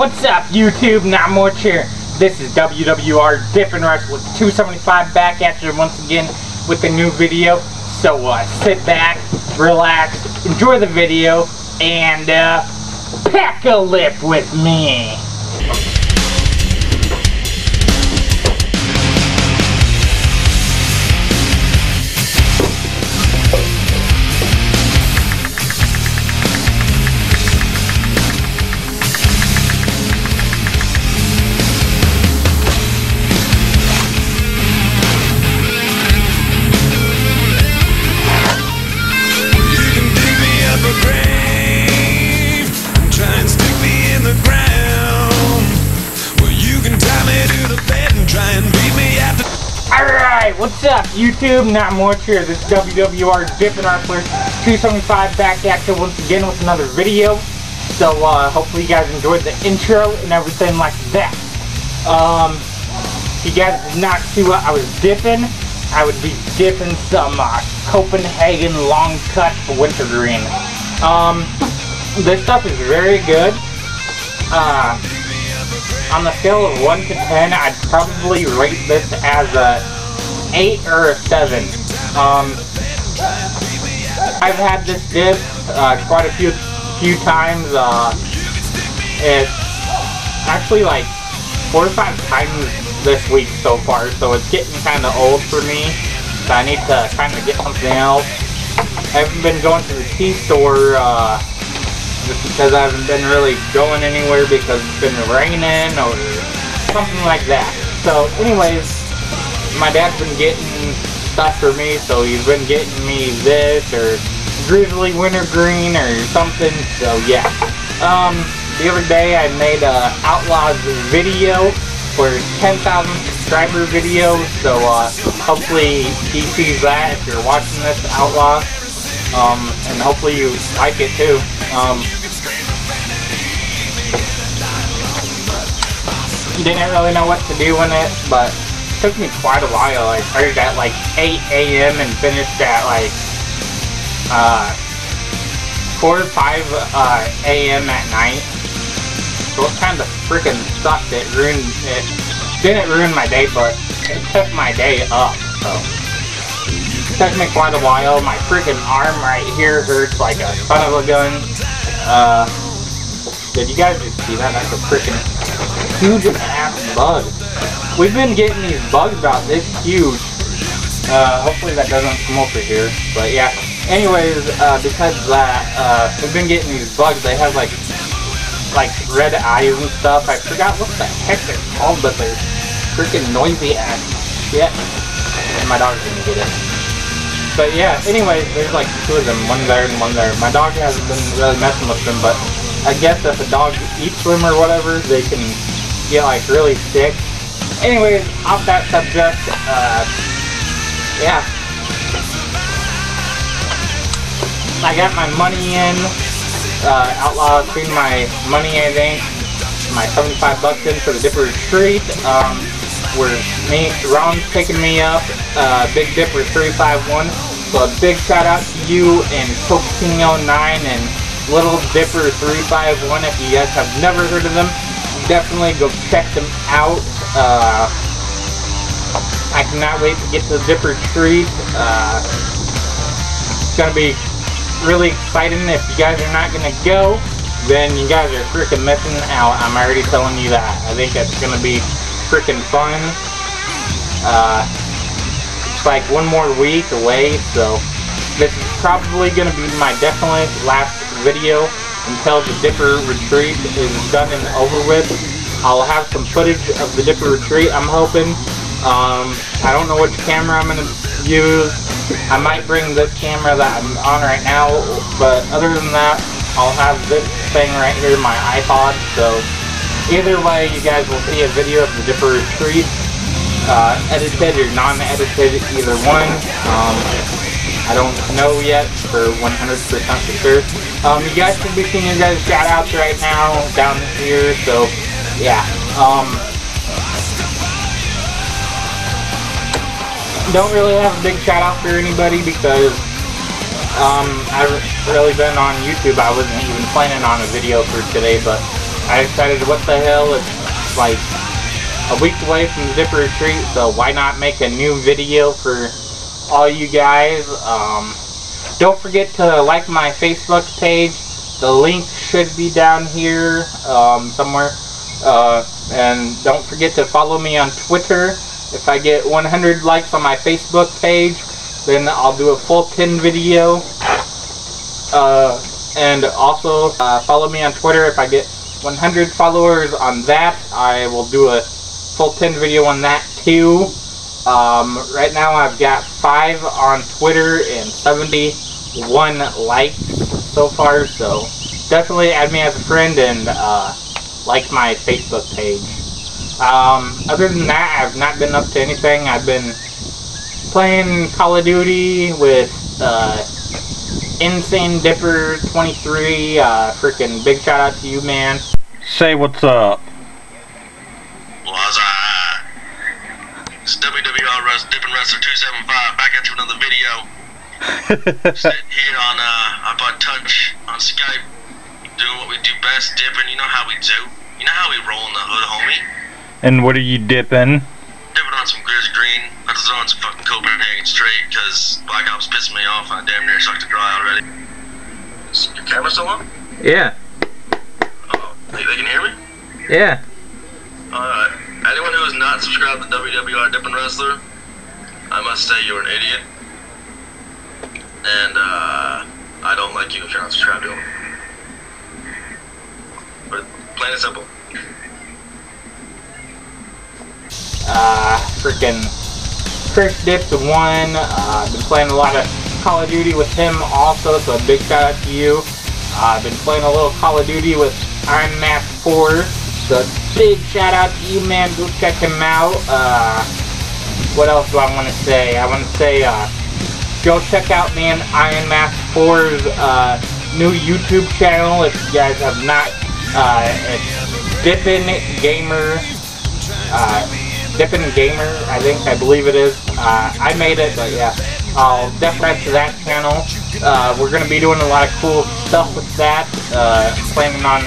what's up YouTube? Not much here. This is WWR Dippin' Rush with 275 back at you once again with a new video. So uh, sit back, relax, enjoy the video, and uh, pack a lip with me. What's up YouTube? Not much here. This is WWR Dippin' Wrestler 275 back at you once again with another video. So uh, hopefully you guys enjoyed the intro and everything like that. Um, if you guys did not see what I was dipping, I would be dipping some uh, Copenhagen long cut wintergreen. Um, this stuff is very good. Uh, on the scale of 1 to 10, I'd probably rate this as a 8 or 7. Um, I've had this dip uh, quite a few few times. Uh, it's actually like four or five times this week so far, so it's getting kind of old for me. So I need to kind of get something else. I haven't been going to the tea store uh, just because I haven't been really going anywhere because it's been raining or something like that. So anyways, my dad's been getting stuff for me, so he's been getting me this or Grizzly Wintergreen or something, so yeah. Um, the other day I made a Outlaws video for 10,000 subscriber video, so uh, hopefully he sees that if you're watching this Outlaw. Um, and hopefully you like it too. Um, didn't really know what to do in it, but took me quite a while. I started at like 8 a.m. and finished at like uh, 4 or 5 uh, a.m. at night. So it kind of freaking sucked. It ruined it. Didn't ruin my day, but it took my day up. So it took me quite a while. My freaking arm right here hurts like a son of a gun. Uh, did you guys just see that? That's a freaking huge ass bug. We've been getting these bugs about this huge. Uh, hopefully that doesn't come over here. But yeah. Anyways, uh, because that, uh, we've been getting these bugs. They have like, like red eyes and stuff. I forgot what the heck they're called, but they're freaking noisy ass shit. And my dog's gonna get it. But yeah, anyways, there's like two of them, one there and one there. My dog hasn't been really messing with them, but I guess if a dog eats them or whatever, they can get like really sick. Anyways, off that subject, uh, yeah. I got my money in. Uh, Outlaw threw my money, I think. My 75 bucks in for the Dipper Retreat. Um, where me, Ron's picking me up. Uh, Big Dipper 351. So a big shout out to you and Coke09 and Little Dipper 351. If you guys have never heard of them, definitely go check them out. Uh, I cannot wait to get to the Dipper Retreat. Uh, it's gonna be really exciting. If you guys are not gonna go, then you guys are freaking missing out. I'm already telling you that. I think it's gonna be freaking fun. Uh, it's like one more week away, so this is probably gonna be my definitely last video until the Dipper Retreat is done and over with. I'll have some footage of the Dipper Retreat, I'm hoping. Um, I don't know which camera I'm going to use. I might bring this camera that I'm on right now, but other than that, I'll have this thing right here, my iPod, so either way, you guys will see a video of the Dipper Retreat, uh, edited or non-edited, either one. Um, I don't know yet for 100% for sure. Um, you guys should be seeing your guys' shout-outs right now down here, so yeah. Um, don't really have a big shout-out for anybody because um, I've really been on YouTube. I wasn't even planning on a video for today, but I decided, what the hell, it's like a week away from the Dipper Retreat, so why not make a new video for all you guys. Um, don't forget to like my Facebook page. The link should be down here um, somewhere. Uh, and don't forget to follow me on Twitter. If I get 100 likes on my Facebook page, then I'll do a full 10 video. Uh, and also uh, follow me on Twitter. If I get 100 followers on that, I will do a full 10 video on that too. Um, right now I've got 5 on Twitter and 71 likes so far, so definitely add me as a friend and uh, like my Facebook page. Um, other than that, I've not been up to anything. I've been playing Call of Duty with uh, Insane Dipper 23. Uh, freaking big shout out to you, man. Say what's up. Was I? It's WWR Rest, Dippin' Wrestler 275 back at you another video. Sitting here on uh, up on touch on Skype, doing what we do best, dipping. You know how we do. You know how we roll in the hood, homie. And what are you dipping? Dipping on some Grizz Green. I just throw on some fucking Copenhagen straight because Black Ops pissing me off. I damn near sucked to dry already. Is your camera still on? Yeah. Oh, they, they can hear me? Yeah. Alright. Anyone who is not subscribed to WWR Dippin' Wrestler, I must say you're an idiot. And, uh, I don't like you if you're not subscribed to him. Simple. Uh, freaking Chris dipped one. Uh, been playing a lot of Call of Duty with him also, so a big shout out to you. Uh, I've been playing a little Call of Duty with Iron Mask 4, so big shout out to you, man. Go check him out. Uh, what else do I want to say? I want to say, uh, go check out man Iron Mask 4's uh, new YouTube channel if you guys have not. Uh, Dippin' Gamer. Uh, Dippin' Gamer, I think, I believe it is. Uh, I made it, but yeah. I'll definitely to that channel. Uh, we're going to be doing a lot of cool stuff with that. Uh, planning on...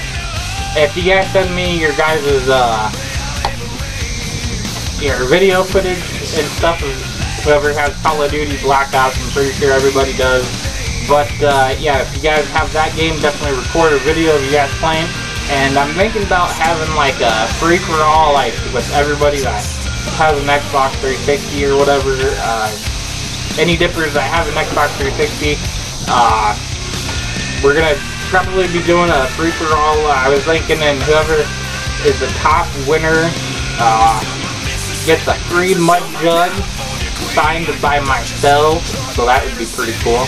If you guys send me your guys' uh, your video footage and stuff of whoever has Call of Duty Black Ops, I'm pretty sure everybody does. But uh, yeah, if you guys have that game, definitely record a video of you guys playing. And I'm thinking about having like a free for all, like with everybody that has an Xbox 360 or whatever. Uh, any dippers that have an Xbox 360, uh, we're gonna probably be doing a free for all. Uh, I was thinking, and whoever is the top winner uh, gets a free mud jug signed by myself. So that would be pretty cool.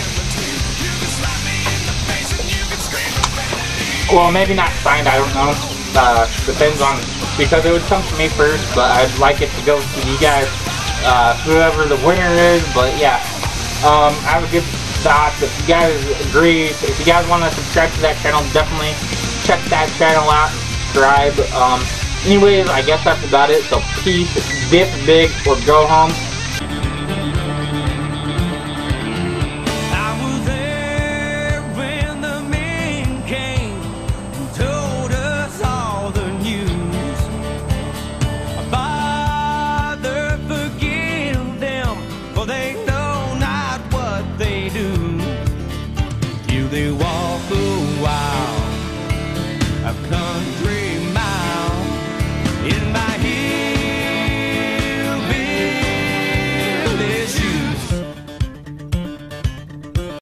Well, maybe not signed, I don't know. Uh, depends on, because it would come to me first, but I'd like it to go to you guys, uh, whoever the winner is, but yeah. Um, I would give thoughts, if you guys agree, if you guys want to subscribe to that channel, definitely check that channel out, subscribe. Um, anyways, I guess that's about it, so peace, dip big, or go home.